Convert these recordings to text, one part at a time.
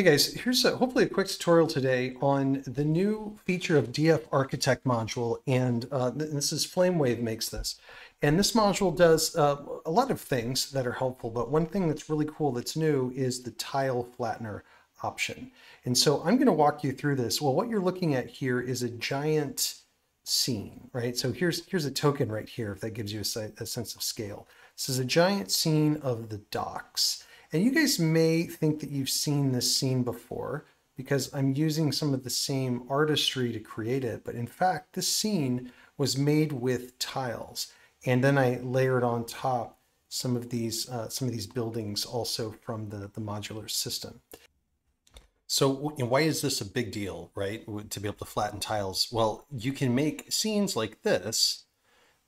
Hey guys, here's a, hopefully a quick tutorial today on the new feature of DF Architect module, and uh, this is FlameWave makes this. And this module does uh, a lot of things that are helpful, but one thing that's really cool that's new is the tile flattener option. And so I'm going to walk you through this. Well, what you're looking at here is a giant scene, right? So here's here's a token right here, if that gives you a, a sense of scale. This is a giant scene of the docks. And you guys may think that you've seen this scene before because I'm using some of the same artistry to create it. But in fact, this scene was made with tiles. And then I layered on top some of these uh, some of these buildings also from the, the modular system. So why is this a big deal, right? To be able to flatten tiles? Well, you can make scenes like this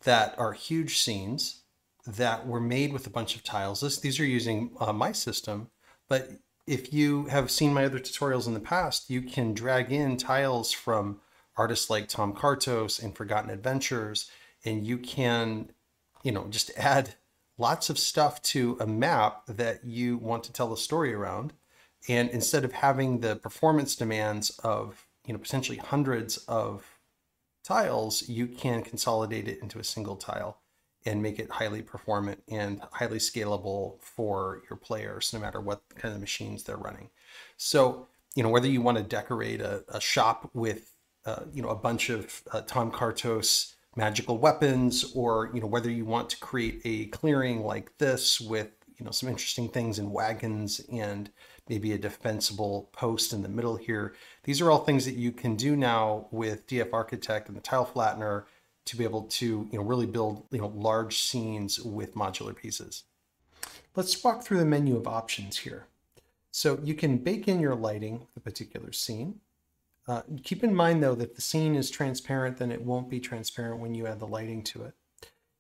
that are huge scenes that were made with a bunch of tiles. This, these are using uh, my system, but if you have seen my other tutorials in the past, you can drag in tiles from artists like Tom Cartos and Forgotten Adventures, and you can, you know, just add lots of stuff to a map that you want to tell a story around. And instead of having the performance demands of, you know, potentially hundreds of tiles, you can consolidate it into a single tile and make it highly performant and highly scalable for your players, no matter what kind of machines they're running. So, you know, whether you want to decorate a, a shop with, uh, you know, a bunch of uh, Tom Cartos magical weapons, or, you know, whether you want to create a clearing like this with, you know, some interesting things in wagons and maybe a defensible post in the middle here. These are all things that you can do now with DF Architect and the tile flattener to be able to you know really build you know large scenes with modular pieces. Let's walk through the menu of options here. So you can bake in your lighting with a particular scene. Uh, keep in mind though that the scene is transparent, then it won't be transparent when you add the lighting to it.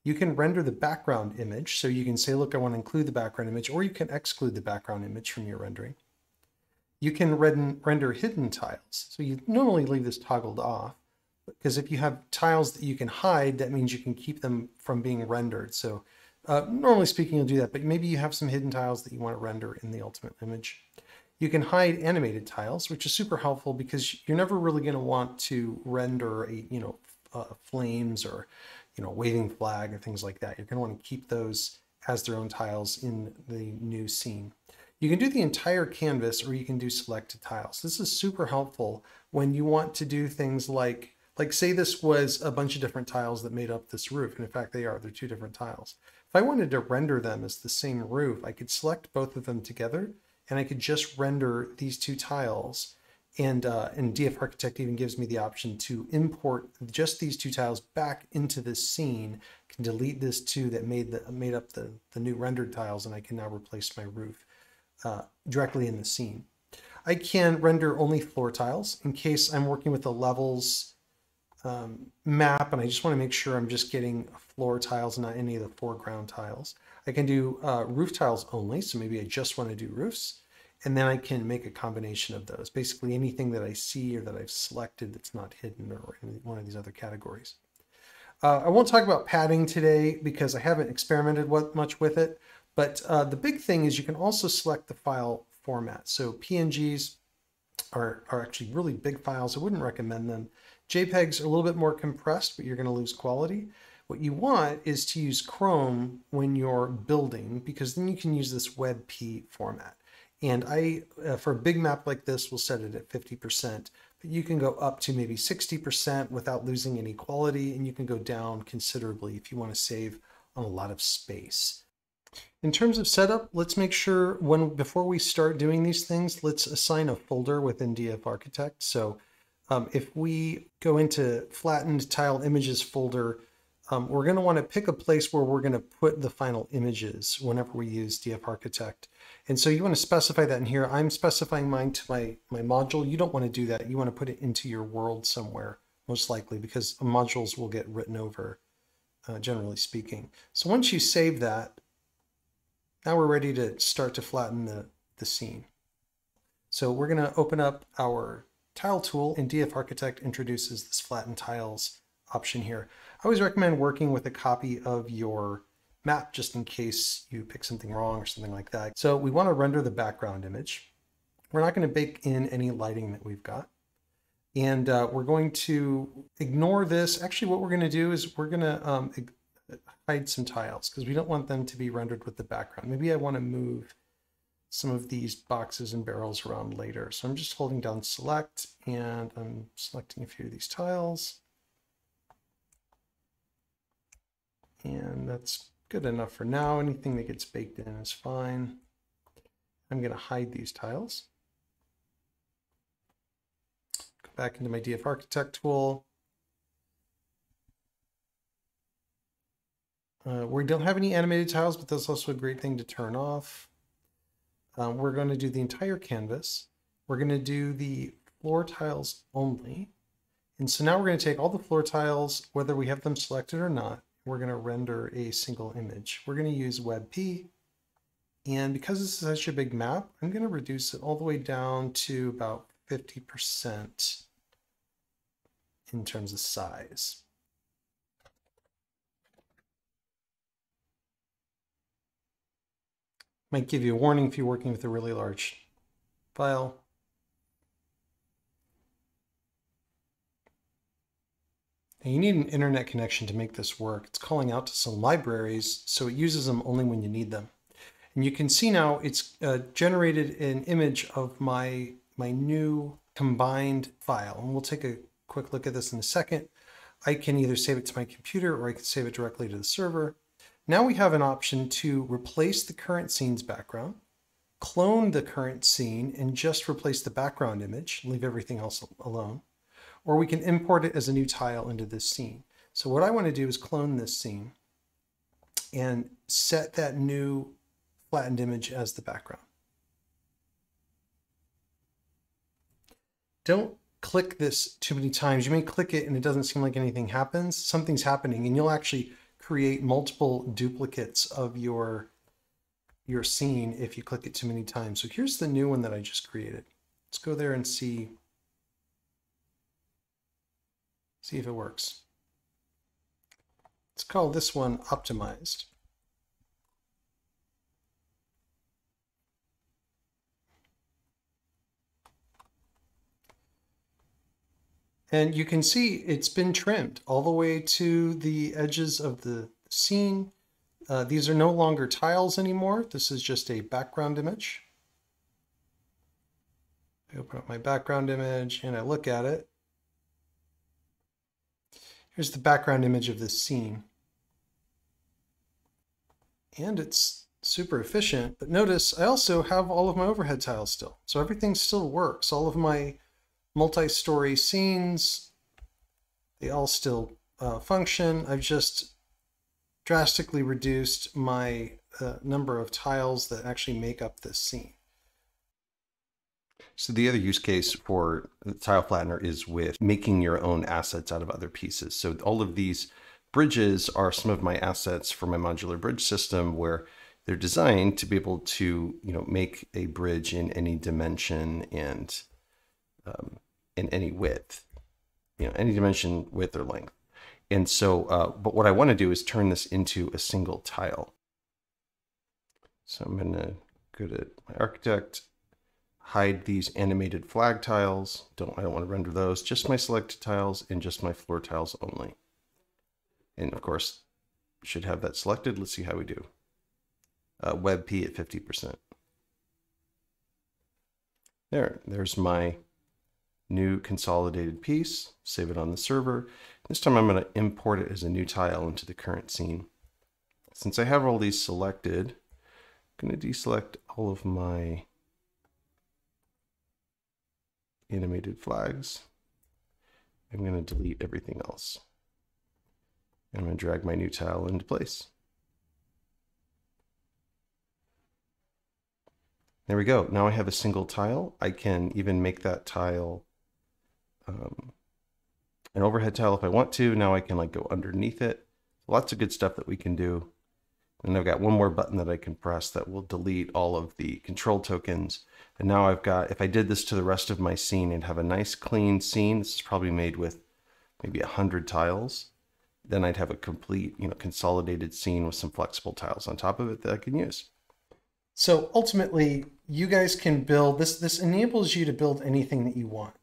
You can render the background image. So you can say, look, I want to include the background image, or you can exclude the background image from your rendering. You can render hidden tiles. So you normally leave this toggled off because if you have tiles that you can hide, that means you can keep them from being rendered. So uh, normally speaking, you'll do that, but maybe you have some hidden tiles that you want to render in the ultimate image. You can hide animated tiles, which is super helpful because you're never really going to want to render a, you know, uh, flames or, you know, waving flag or things like that. You're going to want to keep those as their own tiles in the new scene. You can do the entire canvas or you can do selected tiles. This is super helpful when you want to do things like like say this was a bunch of different tiles that made up this roof, and in fact they are, they're two different tiles. If I wanted to render them as the same roof, I could select both of them together, and I could just render these two tiles. And, uh, and DF Architect even gives me the option to import just these two tiles back into this scene, I can delete this two that made the made up the, the new rendered tiles, and I can now replace my roof uh, directly in the scene. I can render only floor tiles in case I'm working with the levels um, map and I just want to make sure I'm just getting floor tiles, not any of the foreground tiles. I can do uh, roof tiles only, so maybe I just want to do roofs. And then I can make a combination of those. Basically anything that I see or that I've selected that's not hidden or in one of these other categories. Uh, I won't talk about padding today because I haven't experimented what, much with it. But uh, the big thing is you can also select the file format. So PNGs are, are actually really big files. I wouldn't recommend them. JPEG's are a little bit more compressed, but you're going to lose quality. What you want is to use Chrome when you're building, because then you can use this WebP format. And I, uh, for a big map like this, we'll set it at 50%, but you can go up to maybe 60% without losing any quality, and you can go down considerably if you want to save on a lot of space. In terms of setup, let's make sure when before we start doing these things, let's assign a folder within DF Architect. So um, if we go into flattened tile images folder, um, we're going to want to pick a place where we're going to put the final images whenever we use DF Architect. And so you want to specify that in here. I'm specifying mine to my, my module. You don't want to do that. You want to put it into your world somewhere, most likely, because modules will get written over, uh, generally speaking. So once you save that, now we're ready to start to flatten the, the scene. So we're going to open up our tile tool and DF Architect introduces this flatten tiles option here. I always recommend working with a copy of your map just in case you pick something wrong or something like that. So we want to render the background image. We're not going to bake in any lighting that we've got. And uh, we're going to ignore this. Actually, what we're going to do is we're going to um, hide some tiles because we don't want them to be rendered with the background. Maybe I want to move some of these boxes and barrels around later. So I'm just holding down select and I'm selecting a few of these tiles. And that's good enough for now. Anything that gets baked in is fine. I'm going to hide these tiles. Go back into my DF Architect tool. Uh, we don't have any animated tiles, but that's also a great thing to turn off. Um, we're going to do the entire canvas. We're going to do the floor tiles only. And so now we're going to take all the floor tiles, whether we have them selected or not, we're going to render a single image. We're going to use WebP. And because this is such a big map, I'm going to reduce it all the way down to about 50% in terms of size. Might give you a warning if you're working with a really large file. And you need an internet connection to make this work. It's calling out to some libraries, so it uses them only when you need them. And you can see now it's uh, generated an image of my, my new combined file. And we'll take a quick look at this in a second. I can either save it to my computer or I can save it directly to the server. Now we have an option to replace the current scene's background, clone the current scene and just replace the background image, leave everything else alone, or we can import it as a new tile into this scene. So what I want to do is clone this scene and set that new flattened image as the background. Don't click this too many times. You may click it and it doesn't seem like anything happens. Something's happening and you'll actually create multiple duplicates of your your scene if you click it too many times. So here's the new one that I just created. Let's go there and see see if it works. Let's call this one optimized. And you can see it's been trimmed all the way to the edges of the scene. Uh, these are no longer tiles anymore. This is just a background image. I open up my background image and I look at it. Here's the background image of this scene. And it's super efficient, but notice I also have all of my overhead tiles still. So everything still works. All of my multi-story scenes. They all still uh, function. I've just drastically reduced my uh, number of tiles that actually make up this scene. So the other use case for tile flattener is with making your own assets out of other pieces. So all of these bridges are some of my assets for my modular bridge system where they're designed to be able to, you know, make a bridge in any dimension and um, in any width, you know, any dimension, width or length. And so, uh, but what I want to do is turn this into a single tile. So I'm going to go to my architect, hide these animated flag tiles. Don't I don't want to render those. Just my selected tiles and just my floor tiles only. And of course, should have that selected. Let's see how we do. Uh, WebP at 50%. There, there's my new consolidated piece, save it on the server. This time I'm going to import it as a new tile into the current scene. Since I have all these selected, I'm going to deselect all of my animated flags. I'm going to delete everything else. I'm going to drag my new tile into place. There we go. Now I have a single tile. I can even make that tile um, an overhead tile if I want to. Now I can like go underneath it. Lots of good stuff that we can do. And I've got one more button that I can press that will delete all of the control tokens. And now I've got, if I did this to the rest of my scene and have a nice clean scene, this is probably made with maybe a hundred tiles, then I'd have a complete, you know, consolidated scene with some flexible tiles on top of it that I can use. So ultimately, you guys can build this. This enables you to build anything that you want.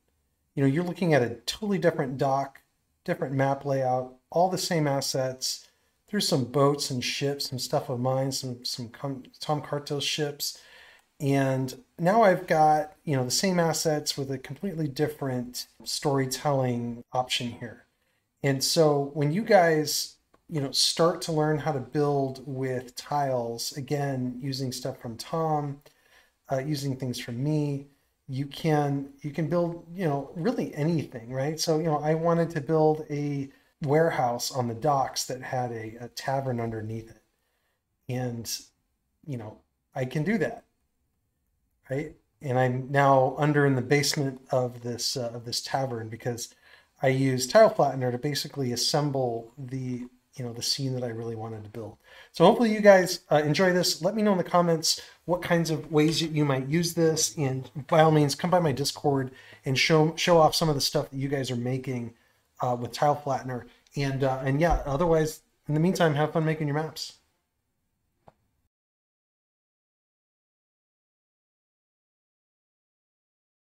You know, you're looking at a totally different dock, different map layout, all the same assets, threw some boats and ships, some stuff of mine, some some Tom Cartos ships, and now I've got you know the same assets with a completely different storytelling option here. And so when you guys you know start to learn how to build with tiles again using stuff from Tom, uh, using things from me, you can you can build you know really anything right. So you know I wanted to build a warehouse on the docks that had a, a tavern underneath it. And, you know, I can do that. Right. And I'm now under in the basement of this uh, of this tavern because I use Tile Flattener to basically assemble the you know the scene that I really wanted to build. So hopefully you guys uh, enjoy this. Let me know in the comments what kinds of ways that you might use this, and by all means, come by my Discord and show show off some of the stuff that you guys are making uh, with Tile Flattener. And uh, and yeah, otherwise, in the meantime, have fun making your maps.